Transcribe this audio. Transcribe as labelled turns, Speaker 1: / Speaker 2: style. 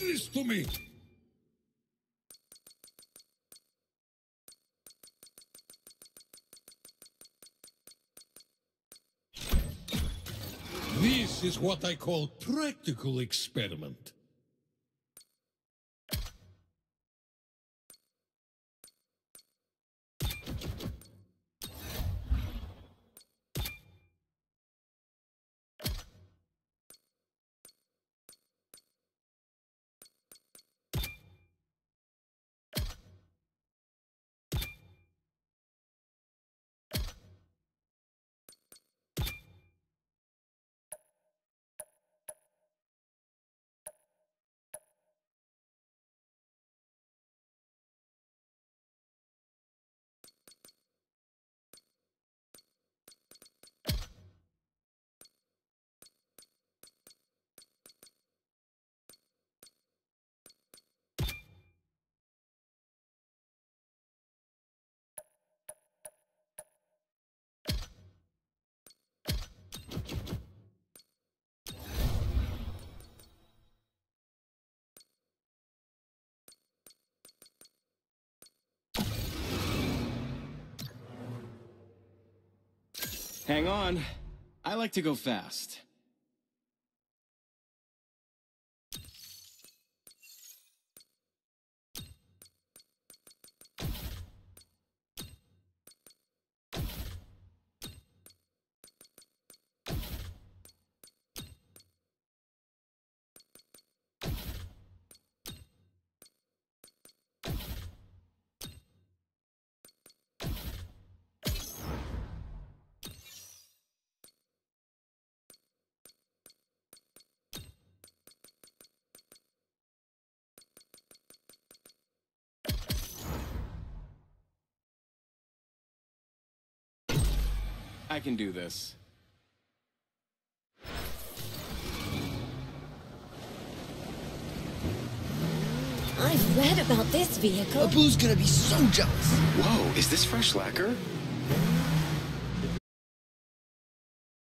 Speaker 1: This to me! This is what I call practical experiment.
Speaker 2: Hang on. I like to go fast. I can do this.
Speaker 3: I've read about this vehicle.
Speaker 4: Abu's gonna be so jealous.
Speaker 5: Whoa, is this fresh lacquer?